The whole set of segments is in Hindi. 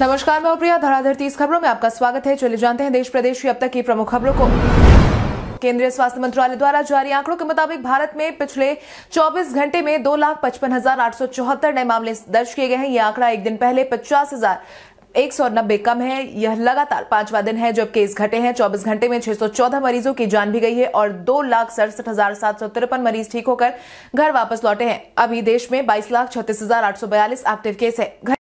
नमस्कार, मैं प्रिया। धराधर तीस खबरों में आपका स्वागत है। चलिए जानते हैं देश प्रदेश की अब तक की प्रमुख खबरों को। केंद्रीय स्वास्थ्य मंत्रालय द्वारा जारी आंकड़ों के मुताबिक भारत में पिछले 24 घंटे में दो लाख पचपन हज़ार आठ सौ चौहत्तर नए मामले दर्ज किए गए हैं। यह आंकड़ा एक दिन पहले पचास हज़ार एक सौ नब्बे कम है। यह लगातार पांचवा दिन है जब केस घटे हैं। 24 घंटे में 614 मरीजों की जान भी गई है और दो लाख सड़सठ हज़ार सात सौ तिरपन मरीज़ ठीक होकर घर वापस लौटे हैं। अभी देश में बाईस लाख छत्तीस हज़ार आठ सौ बयालीस एक्टिव केस है।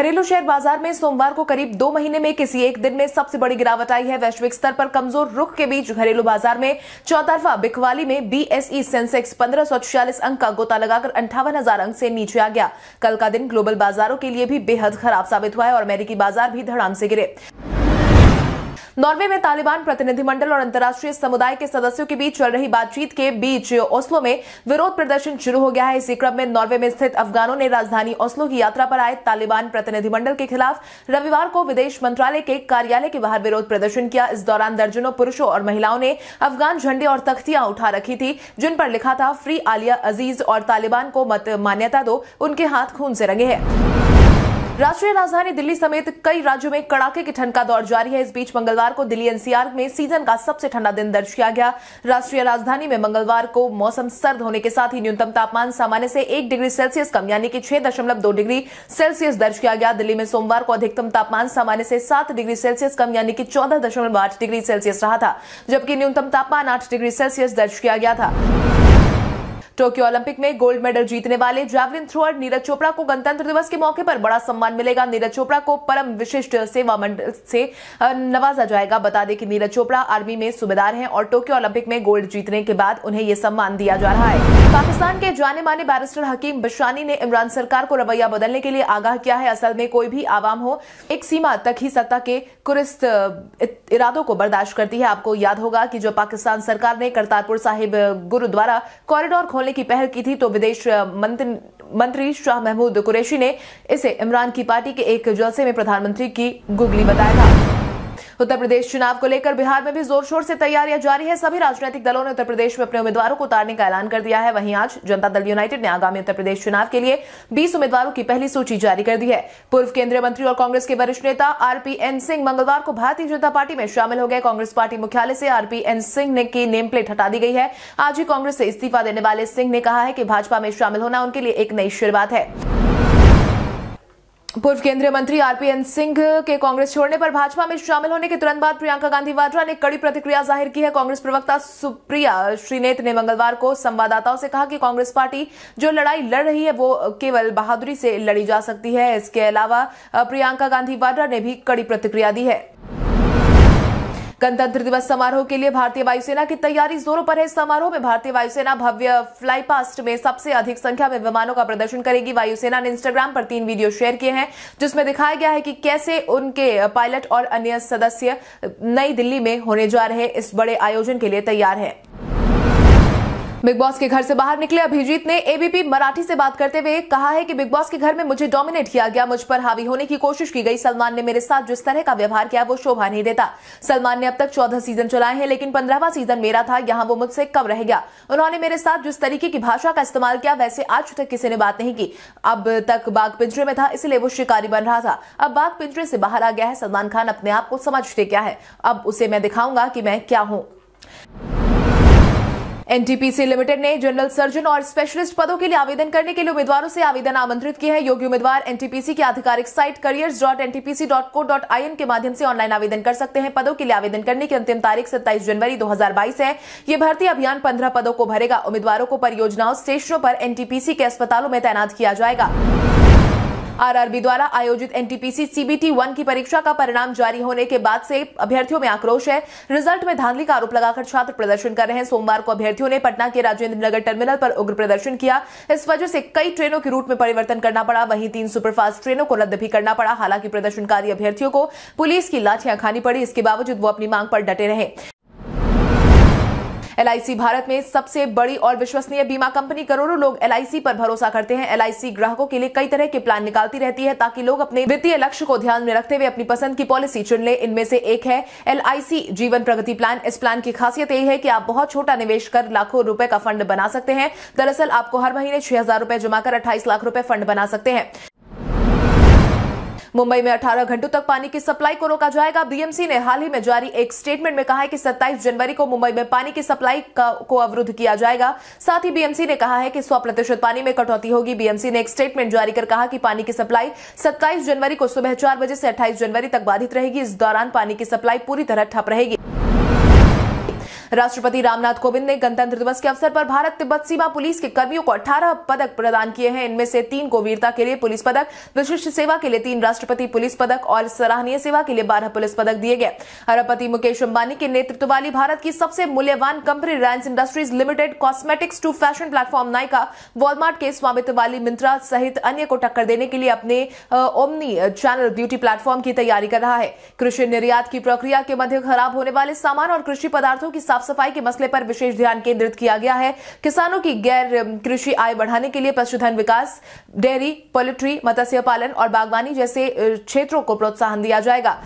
घरेलू शेयर बाज़ार में सोमवार को करीब दो महीने में किसी एक दिन में सबसे बड़ी गिरावट आई है। वैश्विक स्तर पर कमज़ोर रुख के बीच घरेलू बाज़ार में चौतरफा बिकवाली में बीएसई सेंसेक्स पंद्रह अंक का गोता लगाकर अंठावन अंक से नीचे आ गया। कल का दिन ग्लोबल बाजारों के लिए भी बेहद खराब साबित हुआ है और अमेरिकी बाज़ार भी धड़ाम से गिरे। नॉर्वे में तालिबान प्रतिनिधिमंडल और अंतर्राष्ट्रीय समुदाय के सदस्यों के बीच चल रही बातचीत के बीच ओस्लो में विरोध प्रदर्शन शुरू हो गया है। इसी क्रम में नॉर्वे में स्थित अफगानों ने राजधानी ओस्लो की यात्रा पर आए तालिबान प्रतिनिधिमंडल के खिलाफ रविवार को विदेश मंत्रालय के कार्यालय के बाहर विरोध प्रदर्शन किया। इस दौरान दर्जनों पुरुषों और महिलाओं ने अफगान झंडे और तख्तियाँ उठा रखी थी, जिन पर लिखा था, फ्री आलिया अज़ीज़ और तालिबान को मत मान्यता दो, उनके हाथ खून से रंगे हैं। राष्ट्रीय राजधानी दिल्ली समेत कई राज्यों में कड़ाके की ठंड का दौर जारी है। इस बीच मंगलवार को दिल्ली एनसीआर में सीज़न का सबसे ठंडा दिन दर्ज किया गया। राष्ट्रीय राजधानी में मंगलवार को मौसम सर्द होने के साथ ही न्यूनतम तापमान सामान्य से एक डिग्री सेल्सियस कम, यानी कि छह दशमलव दो डिग्री सेल्सियस दर्ज किया गया। दिल्ली में सोमवार को अधिकतम तापमान सामान्य से सात डिग्री सेल्सियस कम, यानी कि चौदह दशमलव आठ डिग्री सेल्सियस रहा था, जबकि न्यूनतम तापमान आठ डिग्री सेल्सियस दर्ज किया गया था। टोक्यो ओलंपिक में गोल्ड मेडल जीतने वाले जैवलिन थ्रोअर नीरज चोपड़ा को गणतंत्र दिवस के मौके पर बड़ा सम्मान मिलेगा। नीरज चोपड़ा को परम विशिष्ट सेवा मंडल से नवाजा जाएगा। बता दें कि नीरज चोपड़ा आर्मी में सूबेदार हैं और टोक्यो ओलंपिक में गोल्ड जीतने के बाद उन्हें यह सम्मान दिया जा रहा है। पाकिस्तान के जाने माने बैरिस्टर हकीम बशानी ने इमरान सरकार को रवैया बदलने के लिए आगाह किया है। असल में कोई भी आवाम हो, एक सीमा तक ही सत्ता के कुरिस्त इरादों को बर्दाश्त करती है। आपको याद होगा कि जो पाकिस्तान सरकार ने करतारपुर साहिब, गुरुद्वारा कॉरिडोर खोलने करने की पहल की थी तो विदेश मंत्री शाह महमूद कुरैशी ने इसे इमरान की पार्टी के एक जलसे में प्रधानमंत्री की गुगली बताया था। उत्तर प्रदेश चुनाव को लेकर बिहार में भी ज़ोर शोर से तैयारियाँ जारी है। सभी राजनीतिक दलों ने उत्तर प्रदेश में अपने उम्मीदवारों को उतारने का ऐलान कर दिया है। वहीं आज जनता दल यूनाइटेड ने आगामी उत्तर प्रदेश चुनाव के लिए 20 उम्मीदवारों की पहली सूची जारी कर दी है। पूर्व केंद्रीय मंत्री और कांग्रेस के वरिष्ठ नेता आरपीएन सिंह मंगलवार को भारतीय जनता पार्टी में शामिल हो गए। कांग्रेस पार्टी मुख्यालय से आरपीएन सिंह ने की नेम प्लेट हटा दी गई है। आज ही कांग्रेस से इस्तीफा देने वाले सिंह ने कहा है कि भाजपा में शामिल होना उनके लिए एक नई शुरुआत है। पूर्व केंद्रीय मंत्री आरपीएन सिंह के कांग्रेस छोड़ने पर भाजपा में शामिल होने के तुरंत बाद प्रियंका गांधी वाड्रा ने कड़ी प्रतिक्रिया ज़ाहिर की है। कांग्रेस प्रवक्ता सुप्रिया श्रीनेत ने मंगलवार को संवाददाताओं से कहा कि कांग्रेस पार्टी जो लड़ाई लड़ रही है, वो केवल बहादुरी से लड़ी जा सकती है। इसके अलावा, प्रियंका गांधी वाड्रा ने भी कड़ी प्रतिक्रिया दी है। गणतंत्र दिवस समारोह के लिए भारतीय वायुसेना की तैयारी जोरों पर है। समारोह में भारतीय वायुसेना भव्य फ्लाईपास्ट में सबसे अधिक संख्या में विमानों का प्रदर्शन करेगी। वायुसेना ने इंस्टाग्राम पर तीन वीडियो शेयर किए हैं, जिसमें दिखाया गया है कि कैसे उनके पायलट और अन्य सदस्य नई दिल्ली में होने जा रहे इस बड़े आयोजन के लिए तैयार है। बिग बॉस के घर से बाहर निकले अभिजीत ने एबीपी मराठी से बात करते हुए कहा है कि बिग बॉस के घर में मुझे डोमिनेट किया गया, मुझ पर हावी होने की कोशिश की गई। सलमान ने मेरे साथ जिस तरह का व्यवहार किया, वो शोभा नहीं देता। सलमान ने अब तक चौदह सीज़न चलाए हैं, लेकिन पंद्रहवा सीज़न मेरा था, यहाँ वो मुझसे कम रह गया। उन्होंने मेरे साथ जिस तरीके की भाषा का इस्तेमाल किया, वैसे आज तक किसी ने बात नहीं की। अब तक बाघ पिंजरे में था, इसलिए वो शिकारी बन रहा था। अब बाघ पिंजरे से बाहर आ गया है, सलमान खान अपने आप को समझते क्या है? अब उसे मैं दिखाऊँगा कि मैं क्या हूँ। एनटीपीसी लिमिटेड ने जनरल सर्जन और स्पेशलिस्ट पदों के लिए आवेदन करने के लिए उम्मीदवारों से आवेदन आमंत्रित किए हैं। योग्य उम्मीदवार एनटीपीसी की आधिकारिक site careers dot NTPC dot co dot I N के माध्यम से ऑनलाइन आवेदन कर सकते हैं। पदों के लिए आवेदन करने की अंतिम तारीख सत्ताईस जनवरी दो हज़ार बाईस है। ये भर्ती अभियान पंद्रह पदों को भरेगा। उम्मीदवारों को परियोजनाओं, स्टेशनों पर एनटीपीसी के अस्पतालों में तैनात किया जाएगा। आरआरबी द्वारा आयोजित एनटीपीसी सीबीटी वन की परीक्षा का परिणाम जारी होने के बाद से अभ्यर्थियों में आक्रोश है। रिज़ल्ट में धांधली का आरोप लगाकर छात्र प्रदर्शन कर रहे हैं। सोमवार को अभ्यर्थियों ने पटना के राजेंद्र नगर टर्मिनल पर उग्र प्रदर्शन किया। इस वजह से कई ट्रेनों के रूट में परिवर्तन करना पड़ा। वहीं तीन सुपरफास्ट ट्रेनों को रद्द भी करना पड़ा। हालाँकि प्रदर्शनकारी अभ्यर्थियों को पुलिस की लाठियाँ खानी पड़ी। इसके बावजूद वो अपनी मांग पर डटे रहे। एलआईसी भारत में सबसे बड़ी और विश्वसनीय बीमा कंपनी, करोड़ों लोग एलआईसी पर भरोसा करते हैं। एलआईसी ग्राहकों के लिए कई तरह के प्लान निकालती रहती है ताकि लोग अपने वित्तीय लक्ष्य को ध्यान में रखते हुए अपनी पसंद की पॉलिसी चुन ले। इनमें से एक है एलआईसी जीवन प्रगति प्लान। इस प्लान की खासियत यही है कि आप बहुत छोटा निवेश कर लाखों रुपए का फंड बना सकते हैं। दरअसल आपको हर महीने छह हज़ार जमा कर अट्ठाईस लाख रुपए फंड बना सकते हैं। मुंबई में 18 घंटों तक पानी की सप्लाई को रोका जाएगा। बीएमसी ने हाल ही में जारी एक स्टेटमेंट में कहा है कि 27 जनवरी को मुंबई में पानी की सप्लाई को अवरुद्ध किया जाएगा। साथ ही बीएमसी ने कहा है कि सौ प्रतिशत पानी में कटौती होगी। बीएमसी ने एक स्टेटमेंट जारी कर कहा कि पानी की सप्लाई सत्ताईस जनवरी को सुबह चार बजे से अट्ठाईस जनवरी तक बाधित रहेगी। इस दौरान पानी की सप्लाई पूरी तरह ठप रहेगी। राष्ट्रपति रामनाथ कोविंद ने गणतंत्र दिवस के अवसर पर भारत तिब्बत सीमा पुलिस के कर्मियों को 18 पदक प्रदान किए हैं। इनमें से तीन को वीरता के लिए पुलिस पदक, विशिष्ट सेवा के लिए तीन राष्ट्रपति पुलिस पदक और सराहनीय सेवा के लिए बारह पुलिस पदक दिए गए। अरबपति मुकेश अंबानी के नेतृत्व वाली भारत की सबसे मूल्यवान company Reliance Industries Limited cosmetics to fashion platform Nykaa Walmart के स्वामित्व वाली मिंत्रा सहित अन्य को टक्कर देने के लिए अपने ओमनी चैनल ब्यूटी प्लेटफॉर्म की तैयारी कर रहा है। कृषि निर्यात की प्रक्रिया के मध्य खराब होने वाले सामान और कृषि पदार्थों की साफ़ सफ़ाई के मसले पर विशेष ध्यान केंद्रित किया गया है। किसानों की गैर कृषि आय बढ़ाने के लिए पशुधन विकास, डेयरी, पोल्ट्री, मत्स्य पालन और बागवानी जैसे क्षेत्रों को प्रोत्साहन दिया जाएगा।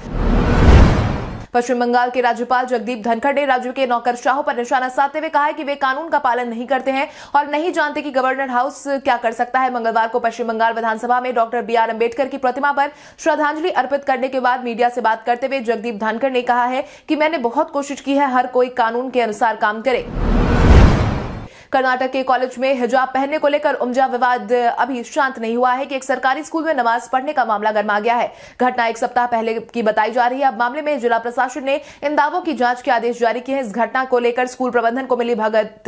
पश्चिम बंगाल के राज्यपाल जगदीप धनखड़ ने राज्य के नौकरशाहों पर निशाना साधते हुए कहा है कि वे कानून का पालन नहीं करते हैं और नहीं जानते कि गवर्नर हाउस क्या कर सकता है। मंगलवार को पश्चिम बंगाल विधानसभा में डॉक्टर बी आर अंबेडकर की प्रतिमा पर श्रद्धांजलि अर्पित करने के बाद मीडिया से बात करते हुए जगदीप धनखड़ ने कहा है कि मैंने बहुत कोशिश की है, हर कोई कानून के अनुसार काम करे। कर्नाटक के कॉलेज में हिजाब पहनने को लेकर उमजा विवाद अभी शांत नहीं हुआ है कि एक सरकारी स्कूल में नमाज़ पढ़ने का मामला गर्मा गया है। घटना एक सप्ताह पहले की बताई जा रही है। अब मामले में जिला प्रशासन ने इन दावों की जाँच के आदेश जारी किए हैं। इस घटना को लेकर स्कूल प्रबंधन को मिली भगत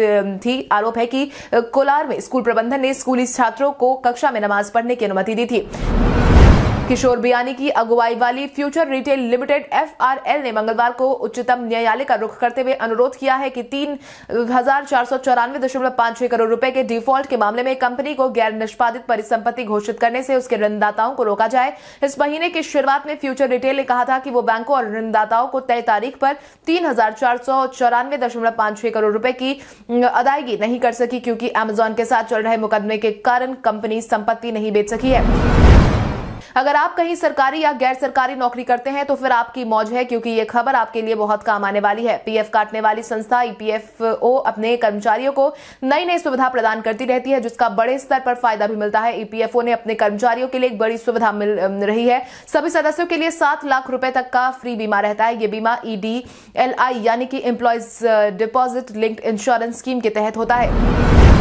थी। आरोप है कि कोलार में स्कूल प्रबंधन ने स्कूली छात्रों को कक्षा में नमाज़ पढ़ने की अनुमति दी थी। किशोर बियानी की अगुवाई वाली फ्यूचर रिटेल लिमिटेड एफआरएल ने मंगलवार को उच्चतम न्यायालय का रुख करते हुए अनुरोध किया है कि तीन हज़ार चार सौ चौरानवे दशमलव पाँच छह करोड़ रुपए के डिफ़ॉल्ट के मामले में कंपनी को गैर निष्पादित परिसंपत्ति घोषित करने से उसके ऋणदाताओं को रोका जाए। इस महीने की शुरुआत में फ्यूचर रिटेल ने कहा था कि वो बैंकों और ऋणदाताओं को तय तारीख पर तीन हज़ार चार सौ चौरानवे दशमलव पाँच छह करोड़ रुपए की अदायगी नहीं कर सकी क्योंकि अमेजोन के साथ चल रहे मुकदमे के कारण कंपनी संपत्ति नहीं बेच सकी है। अगर आप कहीं सरकारी या गैर सरकारी नौकरी करते हैं तो फिर आपकी मौज है, क्योंकि ये खबर आपके लिए बहुत काम आने वाली है। पीएफ काटने वाली संस्था, ईपीएफओ, अपने कर्मचारियों को नई नई सुविधा प्रदान करती रहती है, जिसका बड़े स्तर पर फ़ायदा भी मिलता है। ईपीएफओ ने अपने कर्मचारियों के लिए एक बड़ी सुविधा मिल रही है। सभी सदस्यों के लिए सात लाख रुपए तक का फ्री बीमा रहता है। ये बीमा ईडी एल यानी कि employees deposit linked insurance scheme के तहत होता है।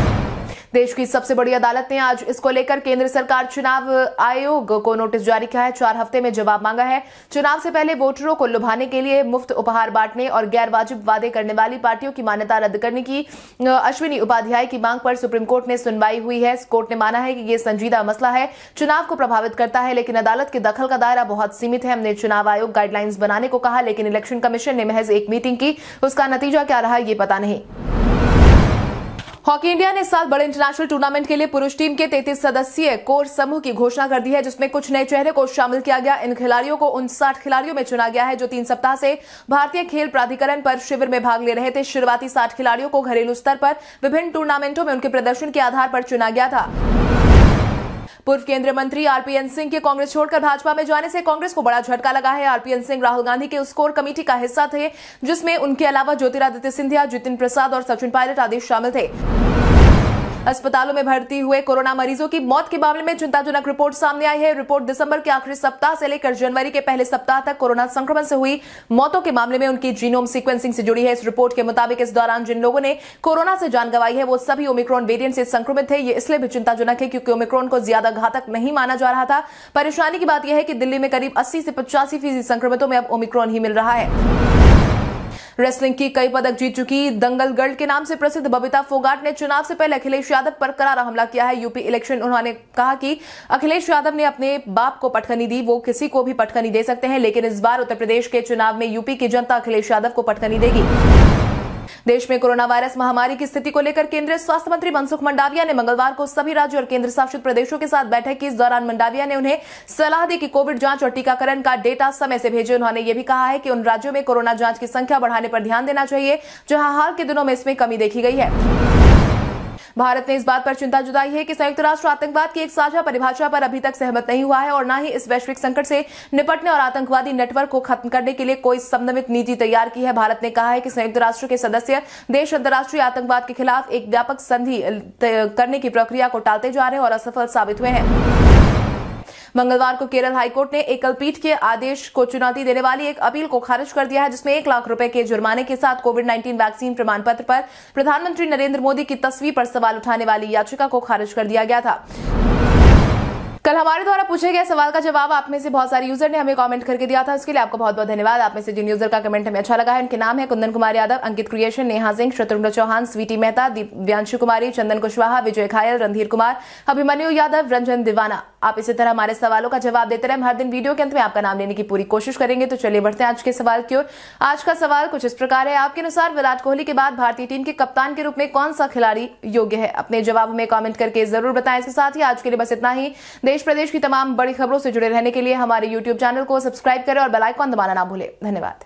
देश की सबसे बड़ी अदालत ने आज इसको लेकर केंद्र सरकार चुनाव आयोग को नोटिस जारी किया है। चार हफ़्ते में जवाब मांगा है। चुनाव से पहले वोटरों को लुभाने के लिए मुफ़्त उपहार बांटने और गैर वाजिब वादे करने वाली पार्टियों की मान्यता रद्द करने की अश्विनी उपाध्याय की मांग पर सुप्रीम कोर्ट ने सुनवाई हुई है। कोर्ट ने माना है कि यह संजीदा मसला है। चुनाव को प्रभावित करता है, लेकिन अदालत के दखल का दायरा बहुत सीमित है। हमने चुनाव आयोग गाइडलाइंस बनाने को कहा, लेकिन इलेक्शन कमीशन ने महज एक मीटिंग की। उसका नतीजा क्या रहा, ये पता नहीं। हॉकी इंडिया ने इस साल बड़े इंटरनेशनल टूर्नामेंट के लिए पुरुष टीम के 33 सदस्यीय कोर समूह की घोषणा कर दी है, जिसमें कुछ नए चेहरे को शामिल किया गया। इन खिलाड़ियों को उनसाठ खिलाड़ियों में चुना गया है, जो तीन सप्ताह से भारतीय खेल प्राधिकरण पर शिविर में भाग ले रहे थे। शुरुआती साठ खिलाड़ियों को घरेलू स्तर पर विभिन्न टूर्नामेंटों में उनके प्रदर्शन के आधार पर चुना गया था। पूर्व केंद्रीय मंत्री आरपीएन सिंह के कांग्रेस छोड़कर भाजपा में जाने से कांग्रेस को बड़ा झटका लगा है। आरपीएन सिंह, राहुल गांधी के उस कोर कमेटी का हिस्सा थे, जिसमें उनके अलावा ज्योतिरादित्य सिंधिया, जितिन प्रसाद और सचिन पायलट आदि शामिल थे। अस्पतालों में भर्ती हुए कोरोना मरीजों की मौत के मामले में चिंताजनक रिपोर्ट सामने आई है। रिपोर्ट दिसंबर के आखिरी सप्ताह से लेकर जनवरी के पहले सप्ताह तक कोरोना संक्रमण से हुई मौतों के मामले में उनकी जीनोम सीक्वेंसिंग से जुड़ी है। इस रिपोर्ट के मुताबिक इस दौरान जिन लोगों ने कोरोना से जान गंवाई है, वो सभी ओमिक्रॉन वेरियंट से संक्रमित थे। ये इसलिए भी चिंताजनक है क्योंकि ओमिक्रॉन को ज़्यादा घातक नहीं माना जा रहा था। परेशानी की बात यह है कि दिल्ली में करीब अस्सी से पचासी फ़ीसदी संक्रमितों में अब ओमिक्रॉन ही मिल रहा है। रेसलिंग की कई पदक जीत चुकी दंगल गर्ल के नाम से प्रसिद्ध बबीता फोगाट ने चुनाव से पहले अखिलेश यादव पर करारा हमला किया है। यूपी इलेक्शन उन्होंने कहा कि अखिलेश यादव ने अपने बाप को पटखनी दी, वो किसी को भी पटखनी दे सकते हैं, लेकिन इस बार उत्तर प्रदेश के चुनाव में यूपी की जनता अखिलेश यादव को पटखनी देगी। देश में कोरोना वायरस महामारी की स्थिति को लेकर केंद्रीय स्वास्थ्य मंत्री मनसुख मंडाविया ने मंगलवार को सभी राज्यों और केंद्र शासित प्रदेशों के साथ बैठक की। इस दौरान मंडाविया ने उन्हें सलाह दी कि कोविड जाँच और टीकाकरण का डेटा समय से भेजे। उन्होंने यह भी कहा है कि उन राज्यों में कोरोना जाँच की संख्या बढ़ाने पर ध्यान देना चाहिए, जहाँ हाल के दिनों में इसमें कमी देखी गई है। भारत ने इस बात पर चिंता जुटाई है कि संयुक्त राष्ट्र आतंकवाद की एक साझा परिभाषा पर अभी तक सहमत नहीं हुआ है और न ही इस वैश्विक संकट से निपटने और आतंकवादी नेटवर्क को खत्म करने के लिए कोई समन्वित नीति तैयार की है। भारत ने कहा है कि संयुक्त राष्ट्र के सदस्य देश अंतर्राष्ट्रीय आतंकवाद के खिलाफ एक व्यापक संधि करने की प्रक्रिया को टालते जा रहे हैं और असफल साबित हुए हैं। मंगलवार को केरल हाईकोर्ट ने एकल पीठ के आदेश को चुनौती देने वाली एक अपील को खारिज कर दिया है, जिसमें एक लाख रुपये के जुर्माने के साथ कोविड नाइन्टीन वैक्सीन प्रमाण पत्र पर प्रधानमंत्री नरेंद्र मोदी की तस्वीर पर सवाल उठाने वाली याचिका को खारिज कर दिया गया था। कल हमारे द्वारा पूछे गए सवाल का जवाब आप में से बहुत सारे यूज़र ने हमें कमेंट करके दिया था। उसके लिए आपको बहुत बहुत धन्यवाद। आप में से जिन यूज़र का कमेंट हमें अच्छा लगा है, उनके नाम है कुंदन कुमार यादव, अंकित क्रिएशन नेहा सिंह, शत्रुघ्न चौहान, स्वीटी मेहता दिव्यांशु कुमारी, चंदन कुशवाहा, विजय खायल, रणधीर कुमार, अभिमन्यु यादव, रंजन दीवाना। आप इसी तरह हमारे सवालों का जवाब देते रहे। हम हर दिन वीडियो के अंत में आपका नाम लेने की पूरी कोशिश करेंगे। तो चलिए बढ़ते हैं आज के सवाल की ओर। आज का सवाल कुछ इस प्रकार है। आपके अनुसार विराट कोहली के बाद भारतीय टीम के कप्तान के रूप में कौन सा खिलाड़ी योग्य है? अपने जवाब में कमेंट करके ज़रूर बताएँ। इसके साथ ही आज के लिए बस इतना ही। देश प्रदेश की तमाम बड़ी खबरों से जुड़े रहने के लिए हमारे यूट्यूब चैनल को सब्सक्राइब करें और बेलाइकॉन दबाना ना भूलें। धन्यवाद।